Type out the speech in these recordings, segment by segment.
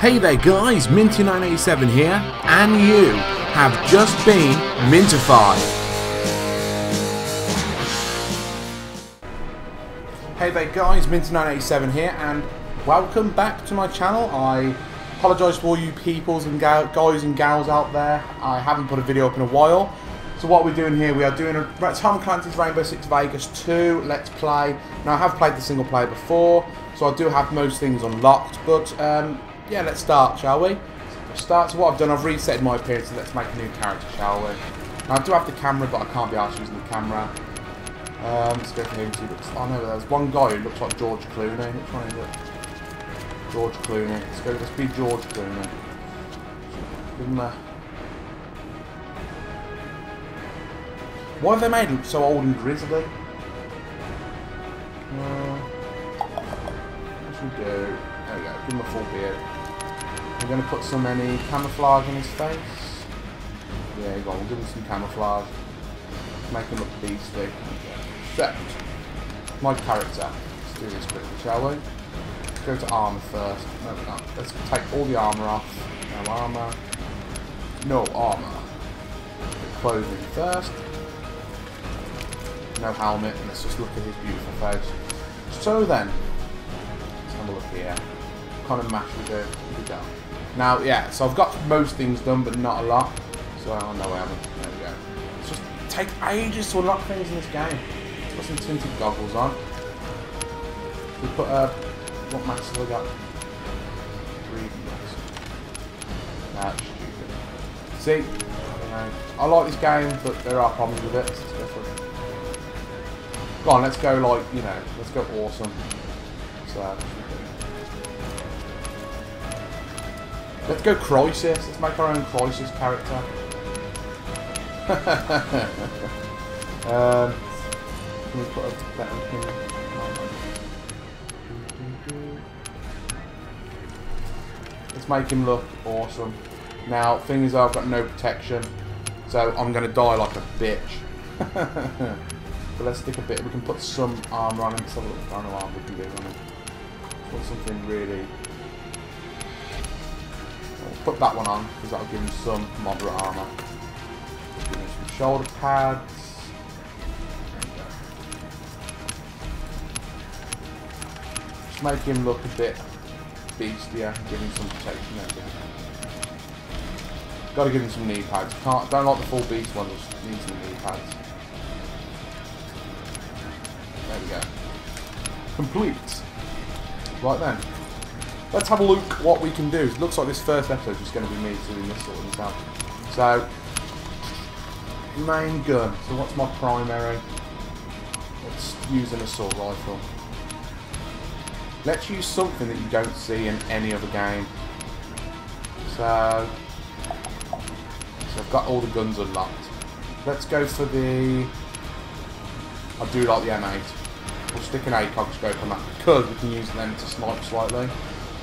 Hey there guys, Minty987 here, and you have just been mintified. Hey there guys, Minty987 here, and welcome back to my channel. I apologise for all you peoples and guys and gals out there. I haven't put a video up in a while. So what we're doing here, we are doing a Tom Clancy's Rainbow Six Vegas 2 Let's Play. Now I have played the single player before, so I do have most things unlocked, but um, yeah, let's start, shall we? Start. So what I've done, I've reset my appearance. So let's make a new character, shall we? Now I do have the camera, but I can't be asked using the camera. Um, let's go for him. See, looks. Oh no, there's one guy who looks like George Clooney. Which one is it? George Clooney. Let's go. Let's be George Clooney. Give him a. Why have they made him so old and grizzly? Uh, what should we do? There we go. Give him a full beard. We're going to put some any camouflage on his face. Yeah, go on, give him some camouflage. Make him look beastly. Set. My character. Let's do this quickly, shall we? Let's go to armour first. No, no. Let's take all the armour off. No armour. No armour. Clothing first. No helmet. Let's just look at his beautiful face. So then, let's have a look here. Kind of match we do? We go. Now, yeah, so I've got most things done, but not a lot. So, oh, no, I haven't. There we go. It's just take ages to unlock things in this game. Put some tinted goggles on. We put, uh, what max have we got? Three max. That's stupid. See, I, I like this game, but there are problems with it. Let's go for it. Go on, let's go like, you know, let's go awesome. So, Let's go Crysis. Let's make our own Crysis character. um, can we put a better? Let's make him look awesome. Now, thing is, I've got no protection, so I'm going to die like a bitch. but let's stick a bit. We can put some armor on him. Let's have a look at armor we can do on him. Put something really put that one on because that'll give him some moderate armor. Give him some shoulder pads. Just make him look a bit beastier, give him some protection. Gotta give him some knee pads. Can't don't like the full beast one, just need some knee pads. There we go. Complete. Right then. Let's have a look what we can do. It looks like this first episode is going to be me doing this sort of stuff. So, main gun. So what's my primary? Let's use an assault rifle. Let's use something that you don't see in any other game. So, so I've got all the guns unlocked. Let's go for the... I do like the M8. We'll stick an ACOG scope on that because we can use them to snipe slightly.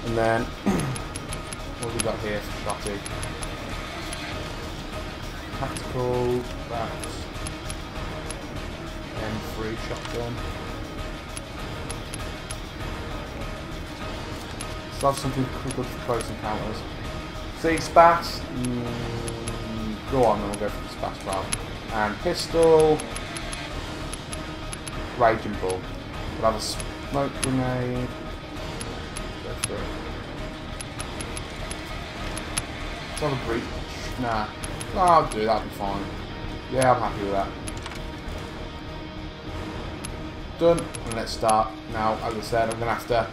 And then, what have we got here for? Tactical, that's M3 shotgun. Let's have something good for close encounters. See, Spas, mm, go on, then we'll go for the Spas route. And pistol, Raging Bull. We'll have a smoke grenade, have a breach. Nah. I'll do that, will be fine. Yeah, I'm happy with that. Done. And let's start. Now, as I said, I'm going to have to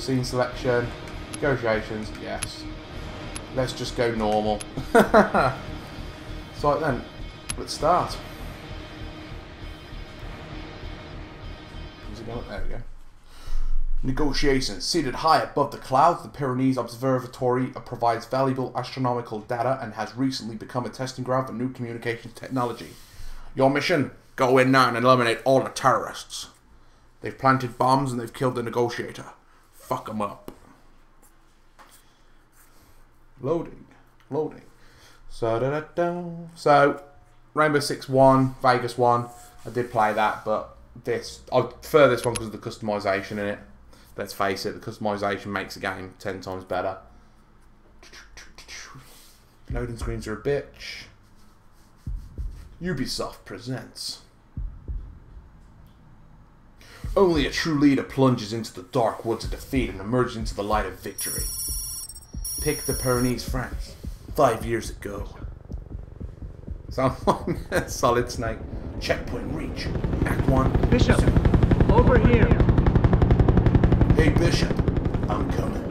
scene selection, negotiations, yes. Let's just go normal. so then, let's start. There we go. Negotiations. Seated high above the clouds, the Pyrenees Observatory provides valuable astronomical data and has recently become a testing ground for new communications technology. Your mission? Go in now and eliminate all the terrorists. They've planted bombs and they've killed the negotiator. Fuck them up. Loading. Loading. So, da, da, da. so Rainbow Six 1, Vegas 1. I did play that, but this, I prefer this one because of the customization in it let's face it, the customization makes the game ten times better. Loading screens are a bitch. Ubisoft presents. Only a true leader plunges into the dark woods of defeat and emerges into the light of victory. Pick the Pyrenees, France. Five years ago. Like Solid Snake. Checkpoint reach. Act 1. Bishop, over here. Hey Bishop, I'm coming.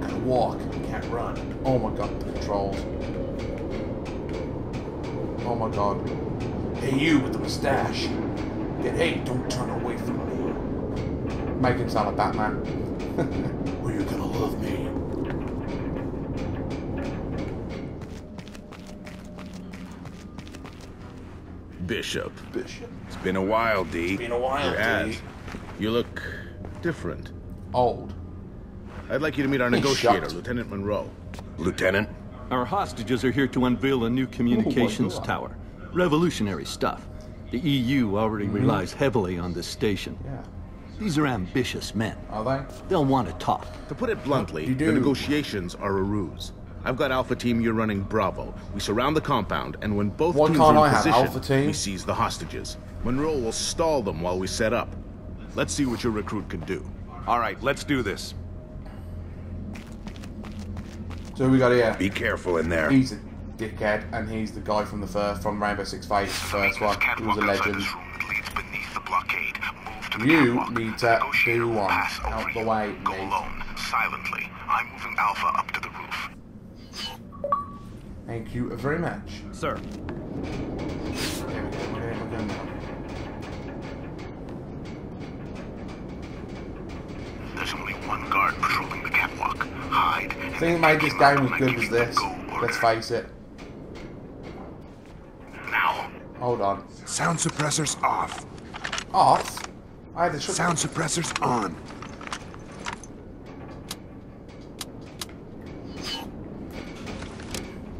I gotta walk, can't run. Oh my god, the controls. Oh my god. Hey you with the mustache. Get hey, don't turn away from me. Make him sound like Batman. or you're gonna love me. Bishop. Bishop. It's been a while, D. been a while. D. You look different. Old. I'd like you to meet our He's negotiator, shocked. Lieutenant Monroe. Lieutenant? Our hostages are here to unveil a new communications oh, God. tower. Revolutionary stuff. The EU already mm-hmm. relies heavily on this station. Yeah. These are ambitious men. Are they? They'll want to talk. To put it bluntly, the negotiations are a ruse. I've got Alpha Team, you're running Bravo. We surround the compound, and when both Why teams can't are I in have position, Alpha Team? we seize the hostages. Monroe will stall them while we set up. Let's see what your recruit can do. All right, let's do this. So we got here. Be careful in there. He's a dickhead, and he's the guy from the first from Rainbow Six Siege, the first one. He was a legend. You need to do one. Out the way, Go mate. alone, silently. I'm moving Alpha up to the roof. Thank you very much. Sir. There we go. There we go. One guard patrolling the catwalk. Hide. The thing that made this game as good as this, let's face it. Now. Hold on. Sound suppressors off. Off? I had to shut Sound suppressors on.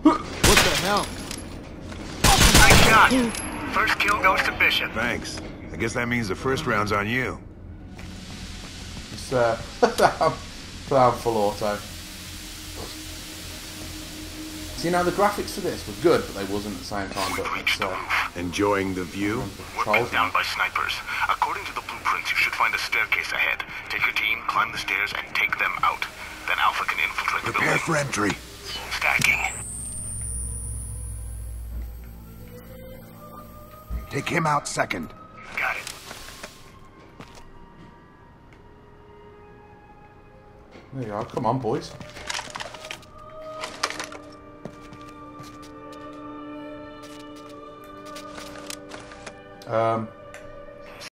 What the hell? Nice shot. First kill goes to Bishop. Thanks. I guess that means the first round's on you. It's, uh, I'm full auto. See, now the graphics for this were good, but they wasn't at the same time. But Reach it's, uh. Enjoying the view? We're pinned down by snipers. According to the blueprints, you should find a staircase ahead. Take your team, climb the stairs, and take them out. Then Alpha can infiltrate the Prepare building. for entry. Stacking. Take him out second. There you are. Come on, boys. Um,